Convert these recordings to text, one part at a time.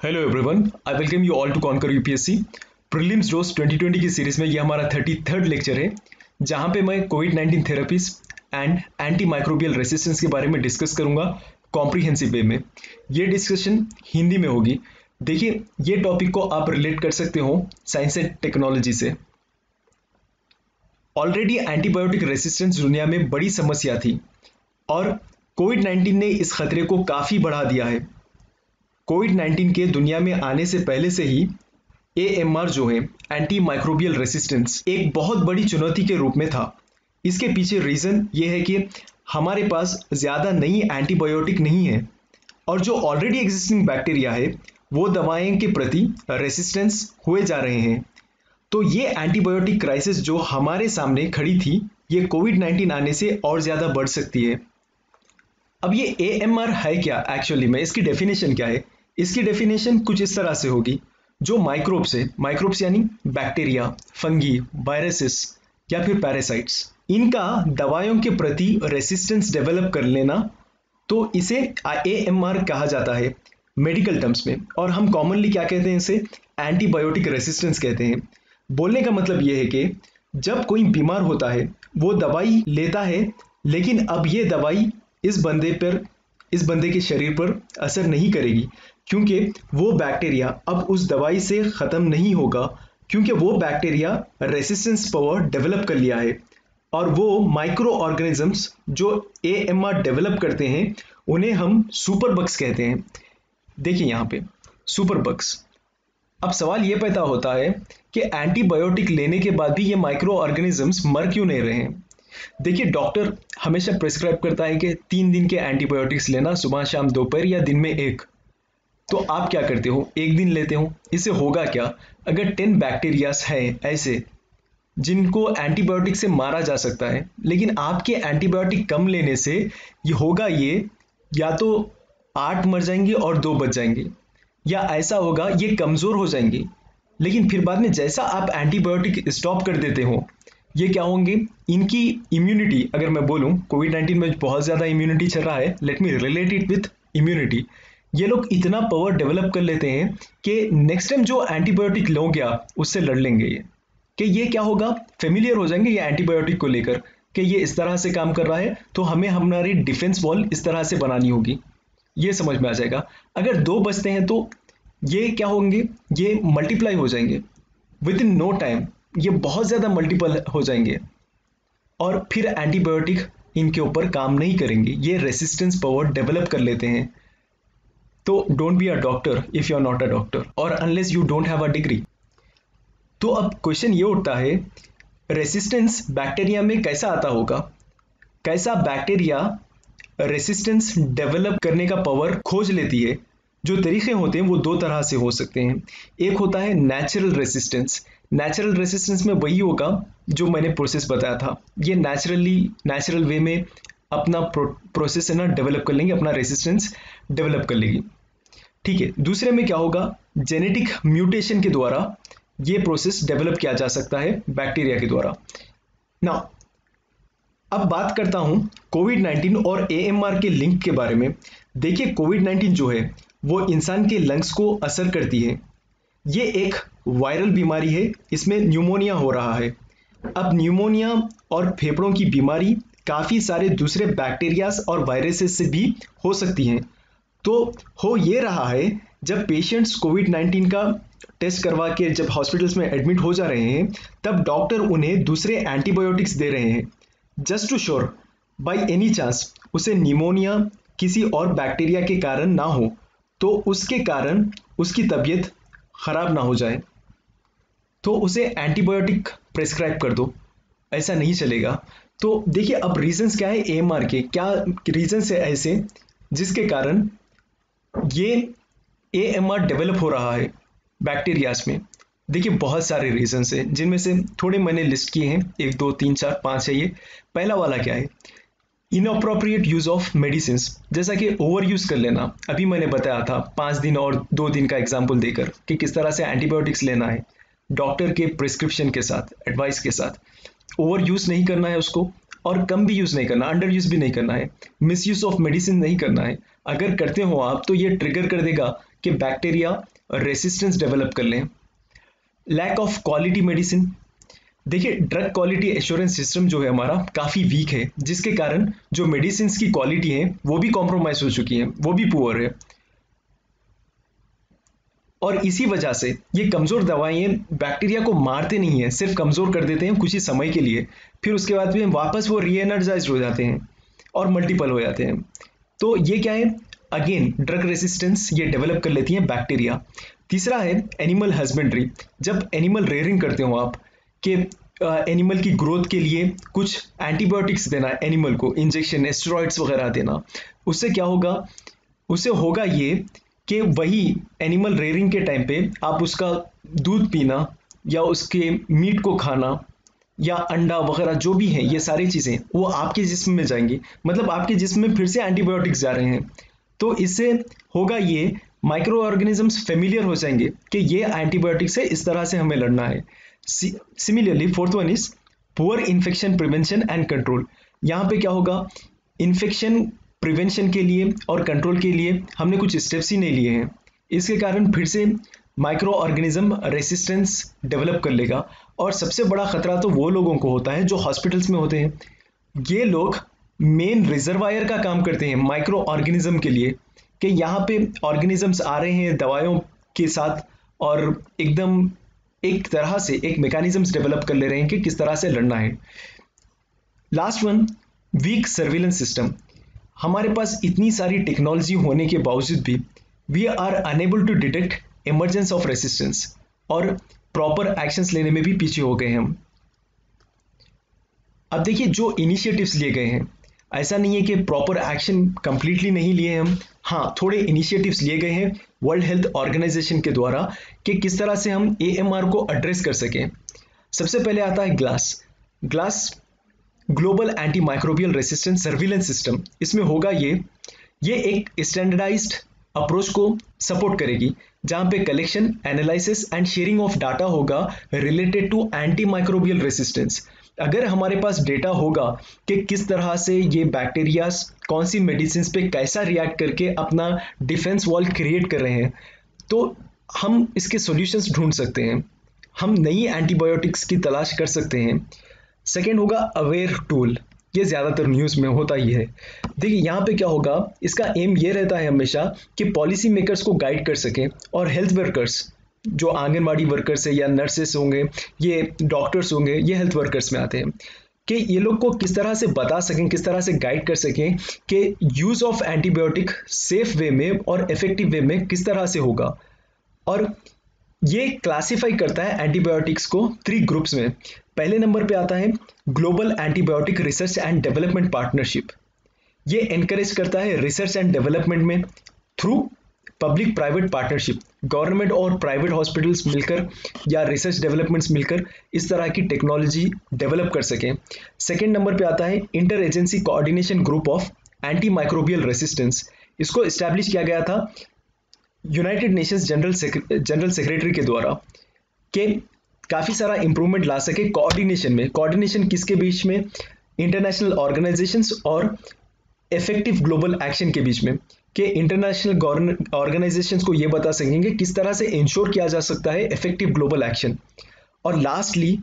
Hello everyone I welcome you all to conquer UPSC prelims dose 2020 की series में ये हमारा थर्टी थर्ड लेक्चर है, जहाँ पे मैं Covid 19 therapies and anti microbial resistance के बारे में डिस्कस करूँगा कॉम्प्रीहेंसिव वे में। ये डिस्कशन हिंदी में होगी। देखिए, ये टॉपिक को आप रिलेट कर सकते हो साइंस एंड टेक्नोलॉजी से। ऑलरेडी एंटीबायोटिक रेसिस्टेंस दुनिया में बड़ी समस्या थी और कोविड 19 ने इस खतरे को काफ़ी बढ़ा दिया है। कोविड 19 के दुनिया में आने से पहले से ही ए जो है एंटी माइक्रोबियल रेसिस्टेंस एक बहुत बड़ी चुनौती के रूप में था। इसके पीछे रीज़न ये है कि हमारे पास ज़्यादा नई एंटीबायोटिक नहीं है और जो ऑलरेडी एग्जिस्टिंग बैक्टीरिया है, वो दवाएँ के प्रति रेसिस्टेंस हुए जा रहे हैं। तो ये एंटीबायोटिक क्राइसिस जो हमारे सामने खड़ी थी, ये कोविड 19 आने से और ज़्यादा बढ़ सकती है। अब ये एएमआर है क्या एक्चुअली में इसकी डेफिनेशन क्या है? इसकी डेफिनेशन कुछ इस तरह से होगी। जो माइक्रोब्स है माइक्रोब्स यानी बैक्टीरिया फंगी वायरसेस या फिर पैरासाइट्स इनका दवाइयों के प्रति रेसिस्टेंस डेवलप कर लेना तो इसे एएमआर कहा जाता है मेडिकल टर्म्स में। और हम कॉमनली क्या कहते हैं इसे? एंटीबायोटिक रेसिस्टेंस कहते हैं। बोलने का मतलब यह है कि जब कोई बीमार होता है, वो दवाई लेता है, लेकिन अब ये दवाई इस बंदे पर इस बंदे के शरीर पर असर नहीं करेगी, क्योंकि वो बैक्टीरिया अब उस दवाई से ख़त्म नहीं होगा, क्योंकि वो बैक्टीरिया रेसिस्टेंस पावर डेवलप कर लिया है। और वो माइक्रो ऑर्गेनिजम्स जो ए एम आर डेवलप करते हैं, उन्हें हम सुपर बक्स कहते हैं। देखिए यहाँ पे सुपर बक्स अब सवाल ये पैदा होता है कि एंटीबायोटिक लेने के बाद भी ये माइक्रो ऑर्गेनिजम्स मर क्यों नहीं रहे देखिए डॉक्टर हमेशा प्रिस्क्राइब करता है कि तीन दिन के एंटीबायोटिक्स लेना, सुबह, शाम, दोपहर या दिन में एक। तो आप क्या करते हो? एक दिन लेते हो। इससे होगा क्या? अगर टेन बैक्टीरियाज हैं ऐसे, जिनको एंटीबायोटिक से मारा जा सकता है, लेकिन आपके एंटीबायोटिक कम लेने से ये होगा ये, या तो आठ मर जाएँगे और दो बच जाएँगे, या ऐसा होगा ये कमज़ोर हो जाएँगे। लेकिन फिर बाद में जैसा आप एंटीबायोटिक स्टॉप कर देते हो ये क्या होंगे? इनकी इम्यूनिटी अगर मैं बोलूँ कोविड 19 में बहुत ज़्यादा इम्यूनिटी चल रहा है। Let me relate it with immunity ये लोग इतना पावर डेवलप कर लेते हैं कि नेक्स्ट टाइम जो एंटीबायोटिक लोगे आप, उससे लड़ लेंगे ये। कि ये क्या होगा? फेमिलियर हो जाएँगे ये एंटीबायोटिक को लेकर कि ये इस तरह से काम कर रहा है तो हमें हमारी डिफेंस वॉल इस तरह से बनानी होगी। ये समझ में आ जाएगा। अगर दो बचते हैं तो ये क्या होंगे? ये मल्टीप्लाई हो जाएँगे। विद इन नो टाइम ये बहुत ज़्यादा मल्टीपल हो जाएँगे। और फिर एंटीबायोटिक इनके ऊपर काम नहीं करेंगे। ये रेसिस्टेंस पावर डेवलप कर लेते हैं। तो don't be a doctor if you are not a doctor और unless you don't have a degree तो अब क्वेश्चन ये उठता है रेसिस्टेंस बैक्टीरिया में कैसा आता होगा? कैसा बैक्टीरिया रेसिस्टेंस डेवलप करने का पावर खोज लेती है? जो तरीके होते हैं, वो दो तरह से हो सकते हैं। एक होता है नेचुरल रेसिस्टेंस नेचुरल रेसिस्टेंस में वही होगा जो मैंने प्रोसेस बताया था। ये नेचुरली नेचुरल वे में अपना प्रोसेस है ना डेवलप कर लेंगे, अपना रेसिस्टेंस डेवलप कर लेगी। ठीक है, दूसरे में क्या होगा? जेनेटिक म्यूटेशन के द्वारा ये प्रोसेस डेवलप किया जा सकता है बैक्टीरिया के द्वारा। ना अब बात करता हूँ कोविड 19 और एएमआर के लिंक के बारे में। देखिए कोविड 19 जो है, वो इंसान के लंग्स को असर करती है। ये एक वायरल बीमारी है, इसमें न्यूमोनिया हो रहा है। अब न्यूमोनिया और फेफड़ों की बीमारी काफ़ी सारे दूसरे बैक्टीरियाज और वायरसेस से भी हो सकती हैं। तो हो ये रहा है, जब पेशेंट्स कोविड 19 का टेस्ट करवा के जब हॉस्पिटल्स में एडमिट हो जा रहे हैं, तब डॉक्टर उन्हें दूसरे एंटीबायोटिक्स दे रहे हैं। Just to sure by any chance, उसे निमोनिया किसी और बैक्टीरिया के कारण ना हो तो उसके कारण उसकी तबीयत खराब ना हो जाए तो उसे एंटीबायोटिक प्रेस्क्राइब कर दो। ऐसा नहीं चलेगा। तो देखिए, अब रीजंस क्या है एम के? क्या रीजंस है ऐसे जिसके कारण ये ए एम आर डेवलप हो रहा है बैक्टीरियाज में? देखिए, बहुत सारे रीजंस हैं, जिनमें से थोड़े मैंने लिस्ट किए हैं। एक, दो, तीन, चार, पाँच है ये। पहला वाला क्या है? इनअप्रोप्रिएट यूज़ ऑफ़ मेडिसिन जैसा कि ओवर यूज़ कर लेना। अभी मैंने बताया था, पाँच दिन और दो दिन का एग्ज़ाम्पल देकर कि किस तरह से एंटीबायोटिक्स लेना है। डॉक्टर के प्रिस्क्रिप्शन के साथ एडवाइस के साथ। ओवर यूज़ नहीं करना है उसको और कम भी यूज़ नहीं करना अंडर यूज़ भी नहीं करना है। मिस यूज़ ऑफ़ मेडिसिन नहीं करना है। अगर करते हो आप तो ये ट्रिगर कर देगा कि बैक्टीरिया रेसिस्टेंस डेवलप कर लें। लैक ऑफ़ क्वालिटी मेडिसिन देखिए ड्रग क्वालिटी एश्योरेंस सिस्टम जो है हमारा काफ़ी वीक है, जिसके कारण जो मेडिसिन की क्वालिटी है, वो भी कॉम्प्रोमाइज हो चुकी है, वो भी पुअर है। और इसी वजह से ये कमज़ोर दवाइयाँ बैक्टीरिया को मारते नहीं है, सिर्फ़ कमज़ोर कर देते हैं कुछ ही समय के लिए। फिर उसके बाद भी वापस वो रीएनर्जाइज हो जाते हैं और मल्टीपल हो जाते हैं। तो ये क्या है? अगेन ड्रग रेसिस्टेंस ये डेवलप कर लेती हैं बैक्टीरिया तीसरा है एनिमल हस्बेंड्री जब एनिमल रेयरिंग करते हो आप कि एनिमल की ग्रोथ के लिए कुछ एंटीबायोटिक्स देना एनिमल को इंजेक्शन एस्ट्रॉइड्स वगैरह देना। उससे क्या होगा? उससे होगा ये कि वही एनिमल रेयरिंग के टाइम पे आप उसका दूध पीना या उसके मीट को खाना या अंडा वगैरह जो भी है, ये सारी चीज़ें, वो आपके जिस्म में जाएँगी। मतलब आपके जिस्म में फिर से एंटीबायोटिक्स जा रहे हैं। तो इससे होगा ये माइक्रो ऑर्गेनिजम्स फेमिलियर हो जाएँगे कि ये एंटीबायोटिक्स है इस तरह से हमें लड़ना है। Similarly fourth one is poor infection prevention and control यहाँ पे क्या होगा? इन्फेक्शन प्रिवेंशन के लिए और कंट्रोल के लिए हमने कुछ स्टेप्स ही नहीं लिए हैं। इसके कारण फिर से माइक्रो ऑर्गेनिज्म रेसिस्टेंस डेवलप कर लेगा और सबसे बड़ा खतरा तो वो लोगों को होता है जो हॉस्पिटल्स में होते हैं। ये लोग मेन रिजर्वायर का काम करते हैं माइक्रो ऑर्गेनिज्म के लिए कि यहाँ पे ऑर्गेनिजम्स आ रहे हैं दवाइयों के साथ और एकदम एक तरह से एक मैकेनिज्म्स डेवलप कर ले रहे हैं कि किस तरह से लड़ना है। Last one week surveillance system हमारे पास इतनी सारी टेक्नोलॉजी होने के बावजूद भी we are unable to detect emergence of resistance और प्रॉपर एक्शंस लेने में भी पीछे हो गए हम। अब देखिए, जो इनिशिएटिव्स लिए गए हैं, ऐसा नहीं है कि प्रॉपर एक्शन कंप्लीटली नहीं लिए हम। हाँ थोड़े इनिशिएटिव्स लिए गए हैं वर्ल्ड हेल्थ ऑर्गेनाइजेशन के द्वारा कि किस तरह से हम एएमआर को एड्रेस कर सकें। सबसे पहले आता है glass glass global anti microbial resistance surveillance system इसमें होगा ये ये एक स्टैंडर्डाइज्ड अप्रोच को सपोर्ट करेगी, जहाँ पे collection analysis and sharing of data होगा related to anti microbial resistance अगर हमारे पास डेटा होगा कि किस तरह से ये बैक्टीरिया कौन सी मेडिसिन पे कैसा रिएक्ट करके अपना डिफेंस वॉल क्रिएट कर रहे हैं तो हम इसके सॉल्यूशंस ढूंढ सकते हैं। हम नई एंटीबायोटिक्स की तलाश कर सकते हैं। सेकेंड होगा अवेयर टूल ये ज़्यादातर न्यूज़ में होता ही है। देखिए, यहाँ पे क्या होगा, इसका एम ये रहता है हमेशा कि पॉलिसी मेकर्स को गाइड कर सकें और हेल्थ वर्कर्स जो आंगनबाड़ी वर्कर्स है या नर्सेस होंगे, ये डॉक्टर्स होंगे, ये हेल्थ वर्कर्स में आते हैं। कि ये लोग को किस तरह से बता सकें, किस तरह से गाइड कर सकें कि use of antibiotic safe way में और इफ़ेक्टिव वे में किस तरह से होगा। और ये क्लासिफाई करता है एंटीबायोटिक्स को थ्री ग्रुप्स में। पहले नंबर पे आता है global antibiotic research and development partnership ये एनकरेज करता है रिसर्च एंड डेवलपमेंट में through public private partnership government और प्राइवेट हॉस्पिटल्स मिलकर या रिसर्च डेवलपमेंट्स मिलकर इस तरह की टेक्नोलॉजी डेवलप कर सकें। सेकेंड नंबर पे आता है inter agency coordination group of anti microbial resistance इसको इस्टेब्लिश किया गया था United Nations general general secretary के द्वारा के काफ़ी सारा इंप्रूवमेंट ला सके कोऑर्डिनेशन में। कोऑर्डिनेशन किसके बीच में? इंटरनेशनल ऑर्गेनाइजेशंस और इफ़ेक्टिव ग्लोबल एक्शन के बीच में। कि इंटरनेशनल ऑर्गेनाइजेशंस को ये बता सकेंगे किस तरह से इंश्योर किया जा सकता है इफ़ेक्टिव ग्लोबल एक्शन और lastly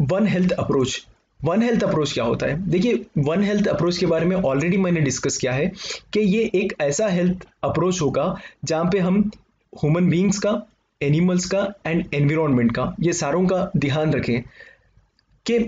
one health approach one health approach क्या होता है? देखिए वन हेल्थ अप्रोच के बारे में ऑलरेडी मैंने डिस्कस किया है कि ये एक ऐसा हेल्थ अप्रोच होगा जहाँ पे हम ह्यूमन बींग्स का एनिमल्स का एंड एनवायरमेंट का, ये सारों का ध्यान रखें कि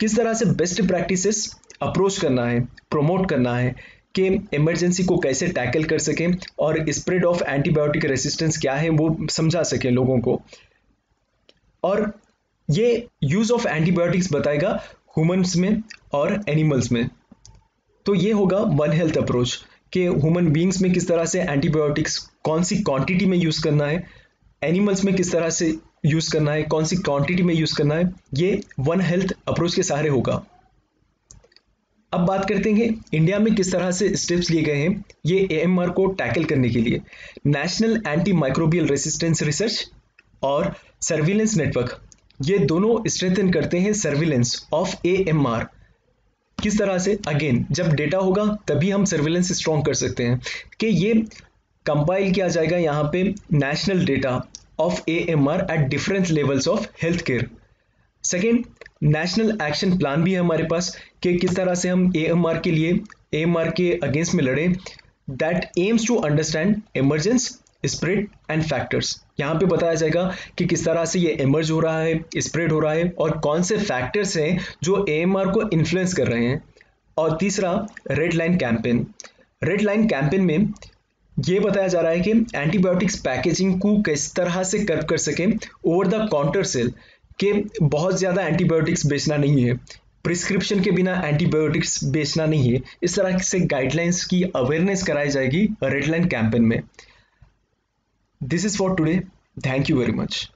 किस तरह से बेस्ट प्रैक्टिसेस अप्रोच करना है प्रमोट करना है। कि इमरजेंसी को कैसे टैकल कर सकें और स्प्रेड ऑफ़ एंटीबायोटिक रेसिस्टेंस क्या है वो समझा सकें लोगों को। और ये यूज़ ऑफ़ एंटीबायोटिक्स बताएगा ह्यूमंस में और एनिमल्स में। तो ये होगा वन हेल्थ अप्रोच कि ह्यूमन बींग्स में किस तरह से एंटीबायोटिक्स कौन सी क्वांटिटी में यूज़ करना है एनिमल्स में किस तरह से यूज़ करना है, कौन सी क्वांटिटी में यूज़ करना है, ये वन हेल्थ अप्रोच के सहारे होगा। अब बात करते हैं इंडिया में किस तरह से स्टेप्स लिए गए हैं ये ए को टैकल करने के लिए। National anti microbial resistance research और सर्विलेंस नेटवर्क ये दोनों स्ट्रेंथन करते हैं सर्विलेंस ऑफ़ ए किस तरह से? अगेन जब डेटा होगा, तभी हम सर्विलेंस स्ट्रॉन्ग कर सकते हैं कि ये कंपाइल किया जाएगा यहाँ पे national data of A M R at different levels of health care second national action plan भी है हमारे पास। कि किस तरह से हम ए एम आर के लिए ए एम आर के अगेंस्ट में लड़े that aims to understand emergence spread and factors यहाँ पे बताया जाएगा कि किस तरह से ये इमर्ज हो रहा है स्प्रेड हो रहा है, और कौन से फैक्टर्स हैं जो ए एम आर को इन्फ्लुएंस कर रहे हैं। और तीसरा red line campaign red line campaign में ये बताया जा रहा है कि एंटीबायोटिक्स पैकेजिंग को किस तरह से कर्व कर सकें ओवर द काउंटर सेल के बहुत ज़्यादा एंटीबायोटिक्स बेचना नहीं है। प्रिस्क्रिप्शन के बिना एंटीबायोटिक्स बेचना नहीं है। इस तरह से गाइडलाइंस की अवेयरनेस कराई जाएगी रेड लाइन कैंपेन में। This is for today thank you very much